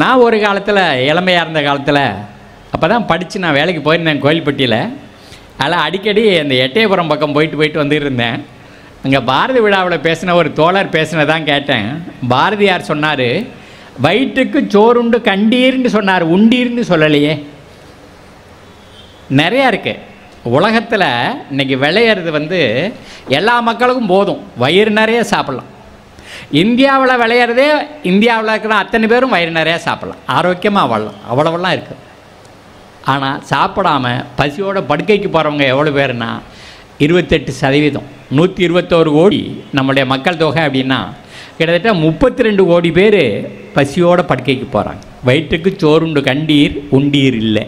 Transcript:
நான் ஒரு காலத்தில் இளமையாக இருந்த காலத்தில் அப்போ தான் படித்து நான் வேலைக்கு போயிருந்தேன் கோயில்பட்டியில். அதில் அடிக்கடி அந்த எட்டயபுரம் பக்கம் போயிட்டு போயிட்டு வந்துட்டு இருந்தேன் அங்கே பாரதி விழாவில் பேசின ஒரு தோழர் பேசினதான் கேட்டேன். பாரதியார் சொன்னார் வயிற்றுக்கு சோறுண்டு கண்டீர்னு சொன்னார் உண்டீர்னு சொல்லலையே. நிறையா இருக்குது உலகத்தில் இன்னைக்கு விளையிறது வந்து எல்லா மக்களுக்கும் போதும். வயிறு நிறைய சாப்பிட்லாம். இந்தியாவில் விளையிறதே இந்தியாவில் இருக்கிற அத்தனை பேரும் வயிறு நிறையா சாப்பிட்லாம். ஆரோக்கியமாக வாழலாம். அவ்வளவெல்லாம் இருக்குது ஆனால் சாப்பிடாம பசியோட படுக்கைக்கு போகிறவங்க எவ்வளோ பேருன்னா இருபத்தெட்டு சதவீதம். நூற்றி இருபத்தோரு கோடி நம்முடைய மக்கள் தொகை அப்படின்னா கிட்டத்தட்ட முப்பத்தி ரெண்டு கோடி பேர் பசியோட படுக்கைக்கு போகிறாங்க வயிற்றுக்கு சோறுண்டு கண்டீர் உண்டீர் இல்லை.